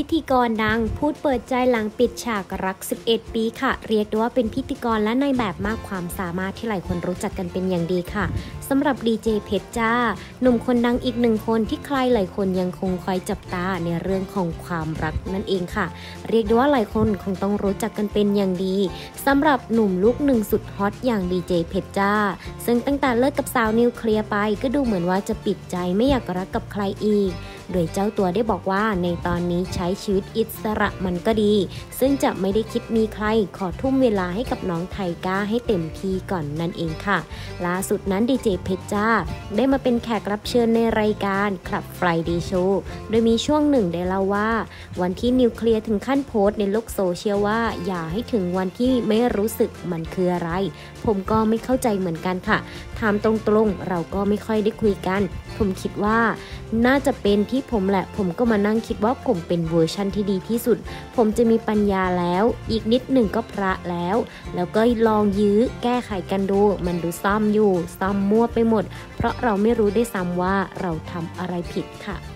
พิธีกรดังพูดเปิดใจหลังปิดฉากรัก 11 ปีค่ะ เรียกได้ว่าเป็นพิธีกรและในแบบมากความสามารถที่หลายคนรู้จักกันเป็นอย่างดีค่ะสำหรับดีเจเพชรจ้า หนุ่มคนดังอีกหนึ่งคนที่ใครหลายคนยังคงคอยจับตาในเรื่องของความรักนั่นเองค่ะ เรียกได้ว่าหลายคนคงต้องรู้จักกันเป็นอย่างดีสำหรับหนุ่มลูกหนึ่งสุดฮอตอย่างดีเจเพชรจ้า ซึ่งตั้งแต่เลิกกับสาวนิวเคลียร์ไป ก็ดูเหมือนว่าจะปิดใจไม่อยากรักกับใครอีก โดยเจ้าตัวได้บอกว่าในตอนนี้ใช้ชีวิตอิสระมันก็ดี ซึ่งจะไม่ได้คิดมีใครขอทุ่มเวลาให้กับน้องไทก้าให้เต็มที่ก่อนนั่นเองค่ะ ล่าสุดนั้นดีเจเพชรจ้า ได้มาเป็นแขกรับเชิญในรายการคลับไฟดย์โชว์โดยมีช่วงหนึ่งได้เล่าว่า วันที่นิวเคลียร์ถึงขั้นโพสต์ในโลกโซเชียลว่า อย่าให้ถึงวันที่ไม่รู้สึกมันคืออะไร ผมก็ไม่เข้าใจเหมือนกันค่ะถามตรงๆ เราก็ไม่ค่อยได้คุยกัน ผมคิดว่า น่าจะเป็นที่ผมแหละ ผมก็มานั่งคิดว่าผมเป็นเวอร์ชั่นที่ดีที่สุด ผมจะมีปัญญาแล้ว อีกนิดหนึ่งก็พระแล้ว แล้วก็ลองยื้อแก้ไขกันดู มันดูซ้ำอยู่ซ้ำมั่วไปหมด เพราะเราไม่รู้ได้ซ้ำว่าเราทำอะไรผิดค่ะ